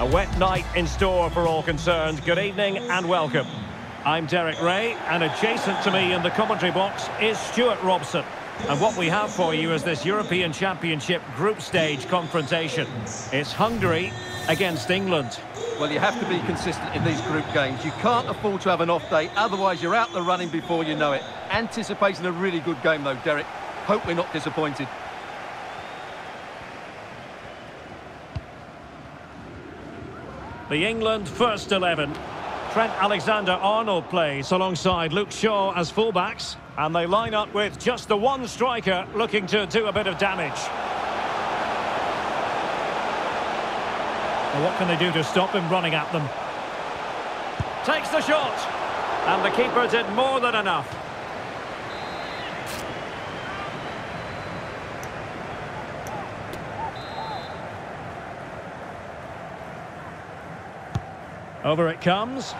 A wet night in store for all concerned. Good evening and welcome. I'm Derek Ray, and adjacent to me in the commentary box is Stuart Robson. And what we have for you is this European Championship group stage confrontation. It's Hungary against England. Well, you have to be consistent in these group games. You can't afford to have an off day, otherwise you're out the running before you know it. Anticipating a really good game, though, Derek. Hope we're not disappointed. The England first 11. Trent Alexander-Arnold plays alongside Luke Shaw as fullbacks. And they line up with just the one striker looking to do a bit of damage. Well, what can they do to stop him running at them? Takes the shot. And the keeper did more than enough. Over it comes.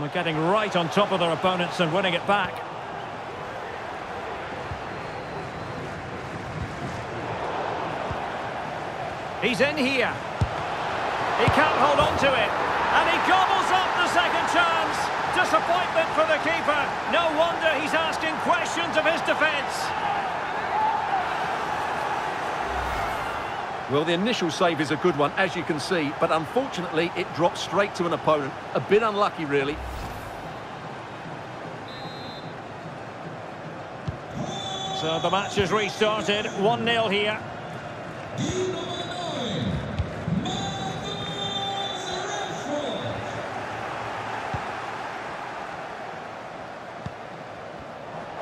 We're getting right on top of their opponents and winning it back. He's in here. He can't hold on to it. And he gobbles up the second chance. Disappointment for the keeper. No wonder he's asking questions of his defence. Well, the initial save is a good one, as you can see, but unfortunately it drops straight to an opponent. A bit unlucky, really. So the match has restarted. 1-0 here.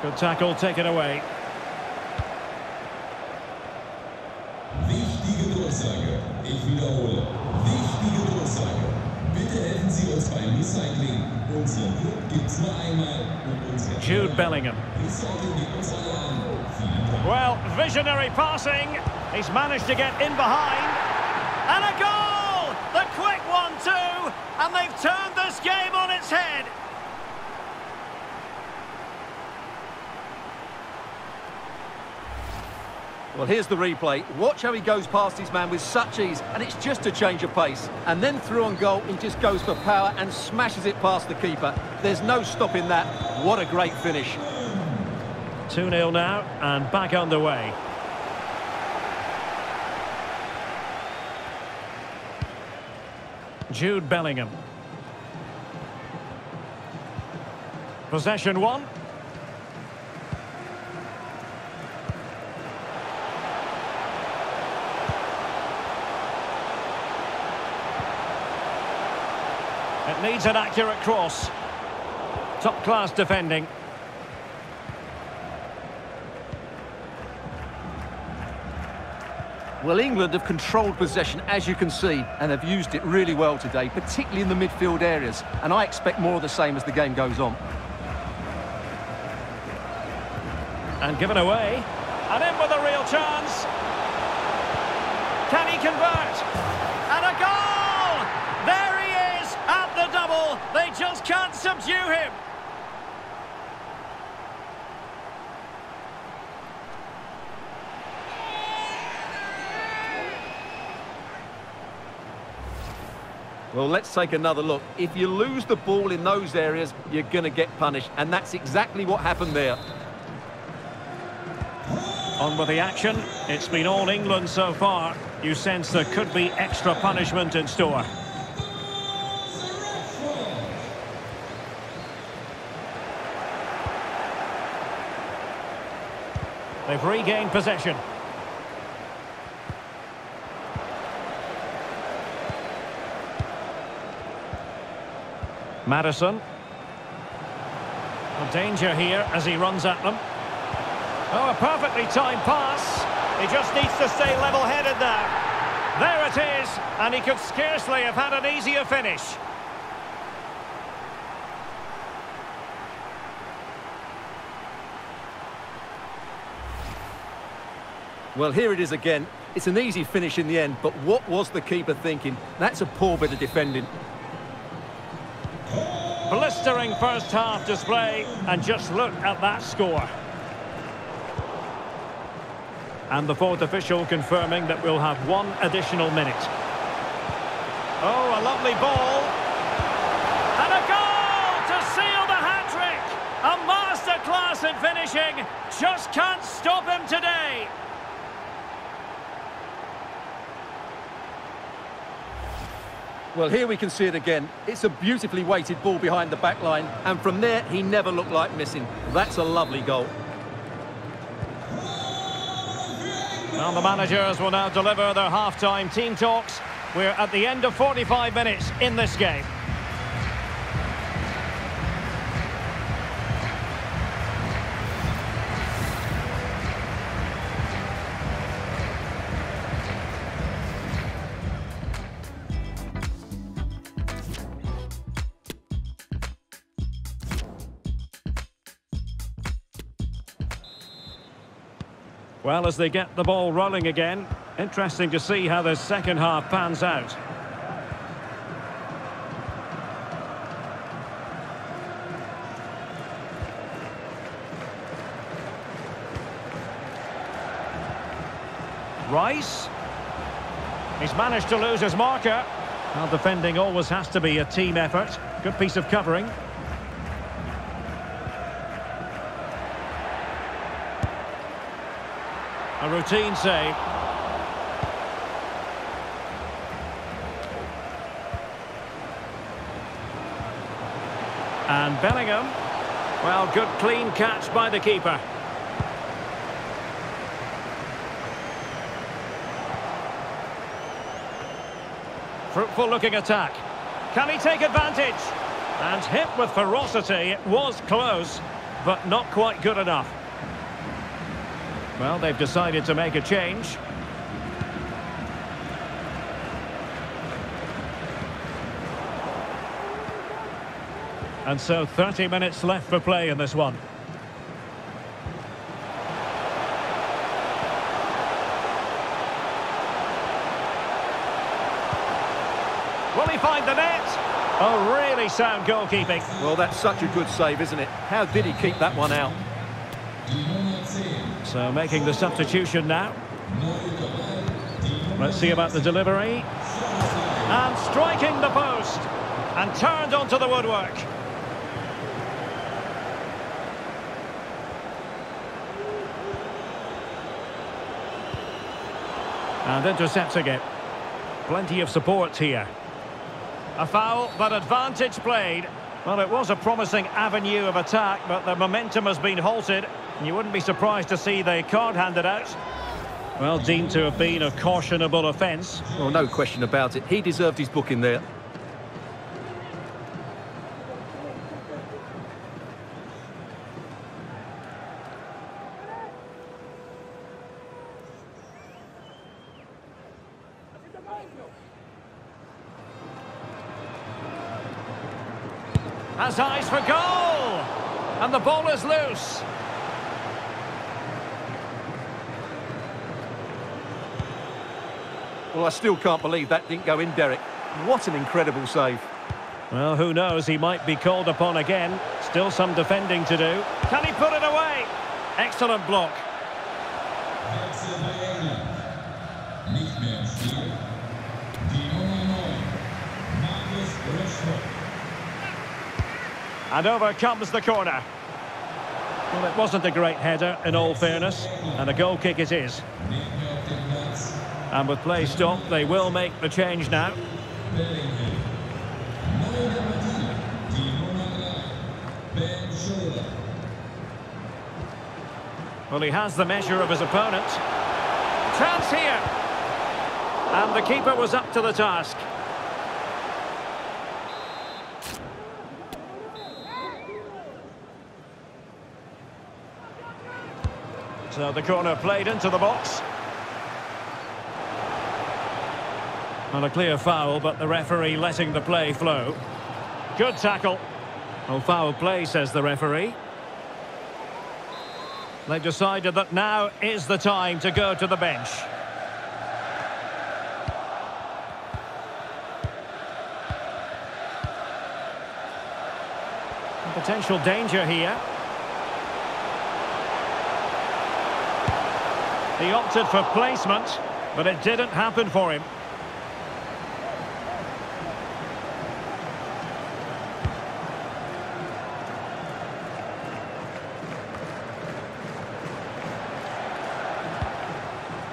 Good tackle, take it away. Jude Bellingham. Well, visionary passing. He's managed to get in behind. And a goal! The quick one, too. And they've turned this game on its head. Well, here's the replay. Watch how he goes past his man with such ease, and it's just a change of pace. And then through on goal, he just goes for power and smashes it past the keeper. There's no stopping that. What a great finish. 2-0 now and back underway. Jude Bellingham. Possession one. Needs an accurate cross. Top class defending. Well, England have controlled possession, as you can see, and have used it really well today, particularly in the midfield areas. And I expect more of the same as the game goes on. And given away. And in with a real chance. Can he convert? And a goal! There he is at the double. They just can't subdue him. Well, let's take another look. If you lose the ball in those areas, you're going to get punished. And that's exactly what happened there. On with the action. It's been all England so far. You sense there could be extra punishment in store. They've regained possession. Maddison. A danger here as he runs at them. Oh, a perfectly timed pass. He just needs to stay level-headed there. There it is, and he could scarcely have had an easier finish. Well, here it is again. It's an easy finish in the end, but what was the keeper thinking? That's a poor bit of defending. Blistering first half display, and just look at that score. And the fourth official confirming that we'll have one additional minute. Oh, a lovely ball. And a goal to seal the hat-trick. A masterclass in finishing. Just can't stop him today. Well, here we can see it again. It's a beautifully weighted ball behind the back line, and from there, he never looked like missing. That's a lovely goal. Well, the managers will now deliver their half-time team talks. We're at the end of 45 minutes in this game. Well, as they get the ball rolling again, interesting to see how the second half pans out. Rice. He's managed to lose his marker. Well, defending always has to be a team effort. Good piece of covering. A routine save. And Bellingham. Well, good clean catch by the keeper. Fruitful looking attack. Can he take advantage? And hit with ferocity. It was close, but not quite good enough. Well, they've decided to make a change. And so 30 minutes left for play in this one. Will he find the net? Oh, really sound goalkeeping. Well, that's such a good save, isn't it? How did he keep that one out? So making the substitution now. Let's see about the delivery. And striking the post. And turned onto the woodwork. And intercepts again. Plenty of support here. A foul, but advantage played. Well, it was a promising avenue of attack, but the momentum has been halted. And You wouldn't be surprised to see the card handed out. Well, deemed to have been a cautionable offence. Well, no question about it. He deserved his booking there. Has eyes for goal! And the ball is loose. Well, I still can't believe that didn't go in, Derek. What an incredible save. Well, who knows, he might be called upon again. Still some defending to do. Can he put it away? Excellent block. And over comes the corner. Well, it wasn't a great header, in all fairness, and a goal kick it is. And with play stopped, they will make the change now. Bellingham. Neu der Partie. Die Nummer 3, Ben Scholler. Well, he has the measure of his opponent. Chance here. And the keeper was up to the task. So uh, the corner played into the box. And a clear foul, but the referee letting the play flow. Good tackle. Oh, foul play, says the referee. They've decided that now is the time to go to the bench. Potential danger here. He opted for placement, but it didn't happen for him.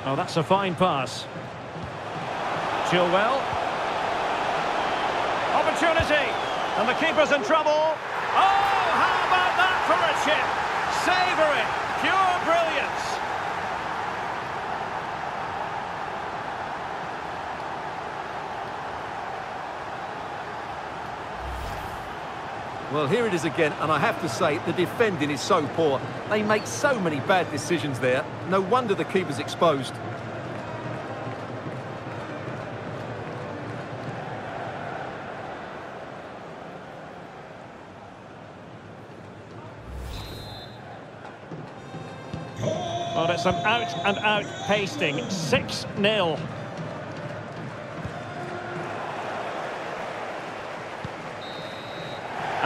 Oh, that's a fine pass. Chilwell. Opportunity. And the keeper's in trouble. Oh, how about that for a chip? Savour it. Pure brilliance. Well, here it is again, and I have to say, the defending is so poor. They make so many bad decisions there. No wonder the keeper's exposed. Well, it's an out-and-out pasting. 6-0.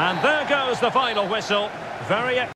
And there goes the final whistle. Very